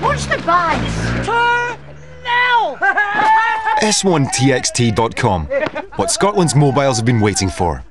Watch the bags. Two now. S1TXT.com. What Scotland's mobiles have been waiting for.